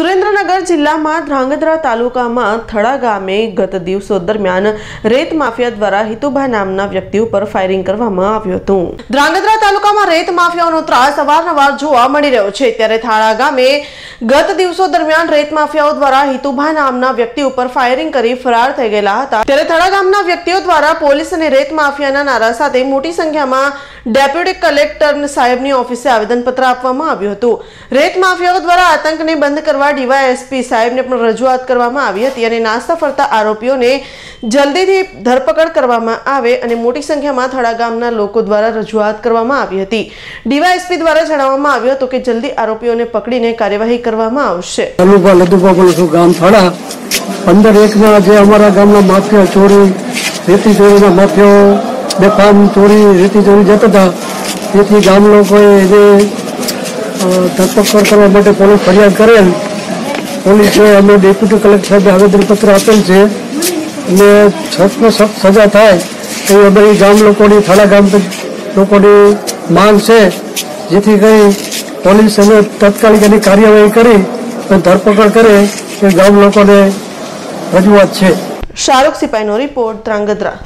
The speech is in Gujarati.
સુરેન્દ્રનગર જિલ્લામાં ધ્રાંગધ્રા તાલુકામાં થડા ગામે ગત દિવસો દરમિયાન રેત માફિયા દ્વારા હિતુભા નામના વ્યક્તિ ઉપર ફાયરિંગ કરવામાં આવ્યું હતું. ધ્રાંગધ્રા તાલુકામાં રેત માફિયાઓનો ત્રાસ અવારનવાર જોવા મળી રહ્યો છે. ત્યારે થાળા ગામે ગત દિવસો દરમિયાન રેત માફિયાઓ દ્વારા હિતુભા નામના વ્યક્તિ ઉપર ફાયરિંગ કરી ફરાર થઈ ગયેલા હતા. ત્યારે થડા ગામના વ્યક્તિઓ દ્વારા પોલીસ અને રેત માફિયાના નારા સાથે મોટી સંખ્યામાં ડેપ્યુટી કલેક્ટર સાહેબની ઓફિસે આવેદનપત્ર આપવામાં આવ્યું હતું. રેત માફિયાઓ દ્વારા આતંકને બંધ કરવા ડીવાયએસપી સાહેબને પણ રજૂઆત કરવામાં આવી હતી અને નાસ્તા ફરતા આરોપીઓને જલ્દીથી ધરપકડ કરવામાં આવે અને મોટી સંખ્યામાં થડા ગામના લોકો દ્વારા રજૂઆત કરવામાં આવી હતી. ડીવાયએસપી દ્વારા જણાવવામાં આવ્યું હતું કે જલ્દી આરોપીઓને પકડીને કાર્યવાહી કરવામાં આવશે. ગામ થાળા. પંદર એકમાં જે અમારા ગામના માફિયા ચોરી, રેતી ચોરીના માફિયાઓ બેફામ ચોરી રેતી ચોરી જતા હતા. તેથી ગામ લોકોએ એને ધરપકડ કરવા માટે પોલીસ ફરિયાદ કરેલ, પોલીસે અમે ડેપ્યુટી કલેક્ટર આવેદનપત્ર આપેલ છે. અને સખ્તમાં સખ્ત સજા થાય એવી અમારી ગામ લોકોની, થાળા ગામ લોકોની માંગ છે. જેથી કરી પોલીસ અમે તાત્કાલિક એની કાર્યવાહી કરી અને ધરપકડ કરે એ ગામ લોકોને રજૂઆત છે. શાહરૂખ સિપાહીનો રિપોર્ટ ધ્રાંગધ્રા.